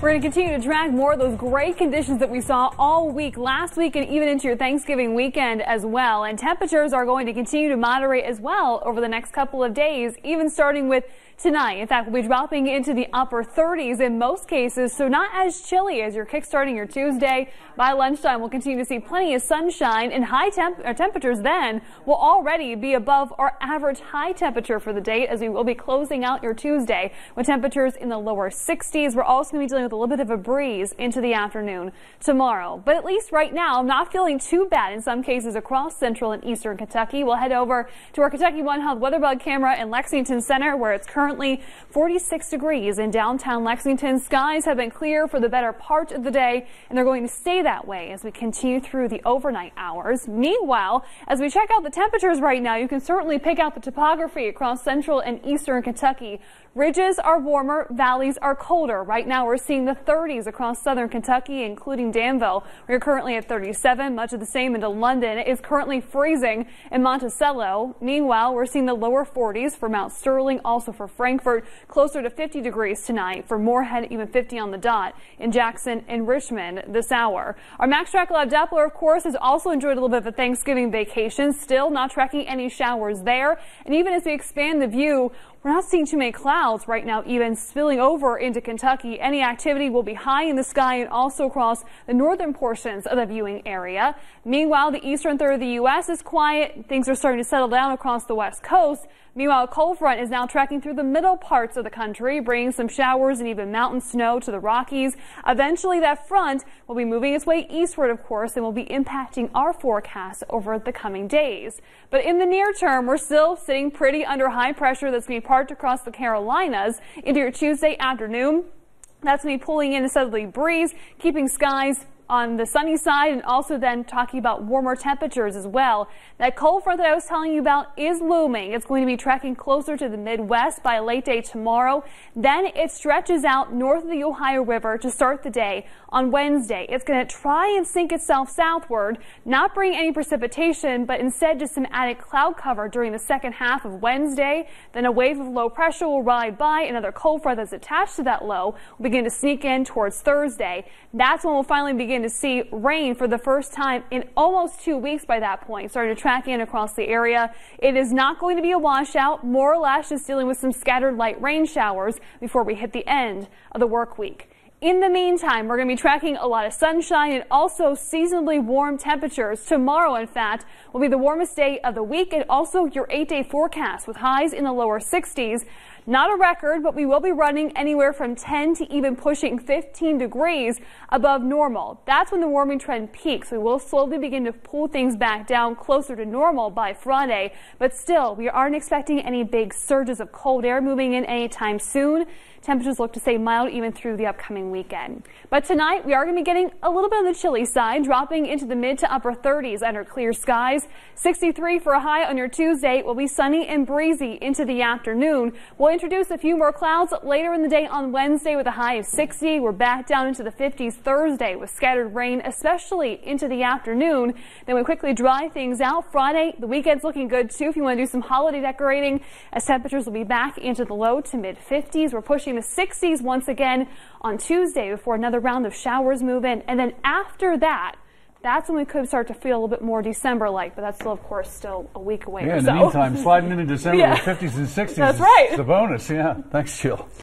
We're going to continue to track more of those great conditions that we saw all week last week and even into your Thanksgiving weekend as well. And temperatures are going to continue to moderate as well over the next couple of days, even starting with tonight. In fact, we'll be dropping into the upper 30s in most cases, so not as chilly as you're kickstarting your Tuesday. By lunchtime, we'll continue to see plenty of sunshine and high temp uh, temperatures then will already be above our average high temperature for the day as we will be closing out your Tuesday with temperatures in the lower 60s. We're also going to be dealing with a little bit of a breeze into the afternoon tomorrow. But at least right now, I'm not feeling too bad in some cases across central and eastern Kentucky. We'll head over to our Kentucky One Health WeatherBug camera in Lexington Center where it's currently currently 46 degrees in downtown Lexington. Skies have been clear for the better part of the day, and they're going to stay that way as we continue through the overnight hours. Meanwhile, as we check out the temperatures right now, you can certainly pick out the topography across central and eastern Kentucky. Ridges are warmer, valleys are colder. Right now we're seeing the 30s across southern Kentucky, including Danville. We're currently at 37, much of the same into London. It is currently freezing in Monticello. Meanwhile, we're seeing the lower 40s for Mount Sterling, also for Frankfort, closer to 50 degrees tonight. For Morehead, even 50 on the dot in Jackson and Richmond this hour. Our Max Track Lab Doppler, of course, has also enjoyed a little bit of a Thanksgiving vacation. Still not tracking any showers there. And even as we expand the view, we're not seeing too many clouds right now, even spilling over into Kentucky. Any activity will be high in the sky and also across the northern portions of the viewing area. Meanwhile, the eastern third of the U.S. is quiet. Things are starting to settle down across the west coast. Meanwhile, a cold front is now tracking through the middle parts of the country, bringing some showers and even mountain snow to the Rockies. Eventually, that front will be moving its way eastward, of course, and will be impacting our forecast over the coming days. But in the near term, we're still sitting pretty under high pressure that's going to be parked across the Carolinas into your Tuesday afternoon. That's going to be pulling in a southerly breeze, keeping skies on the sunny side and also then talking about warmer temperatures as well. That cold front that I was telling you about is looming. It's going to be tracking closer to the Midwest by late day tomorrow. Then it stretches out north of the Ohio River to start the day on Wednesday. It's going to try and sink itself southward, not bring any precipitation, but instead just some added cloud cover during the second half of Wednesday. Then a wave of low pressure will ride by. Another cold front that's attached to that low will begin to sneak in towards Thursday. That's when we'll finally begin to see rain for the first time in almost two weeks by that point, starting to track in across the area. It is not going to be a washout, more or less just dealing with some scattered light rain showers before we hit the end of the work week. In the meantime, we're going to be tracking a lot of sunshine and also seasonably warm temperatures. Tomorrow, in fact, will be the warmest day of the week and also your eight day forecast with highs in the lower 60s. Not a record, but we will be running anywhere from 10 to even pushing 15 degrees above normal. That's when the warming trend peaks. We will slowly begin to pull things back down closer to normal by Friday, but still, we aren't expecting any big surges of cold air moving in anytime soon. Temperatures look to stay mild even through the upcoming weekend. But tonight, we are going to be getting a little bit on the chilly side, dropping into the mid to upper 30s under clear skies. 63 for a high on your Tuesday. Will be sunny and breezy into the afternoon. We'll introduce a few more clouds later in the day on Wednesday with a high of 60. We're back down into the 50s Thursday with scattered rain, especially into the afternoon. Then we quickly dry things out. Friday, the weekend's looking good too if you want to do some holiday decorating as temperatures will be back into the low to mid 50s. We're pushing the 60s once again on Tuesday before another round of showers move in. And then after that, that's when we could start to feel a little bit more December-like, but that's still, of course, still a week away yeah, in so. the meantime, sliding into December yeah. with 50s and 60s That's right. It's a bonus, yeah. Thanks, Jill.